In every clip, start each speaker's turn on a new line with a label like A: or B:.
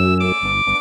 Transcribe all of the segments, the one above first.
A: Música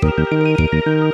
A: you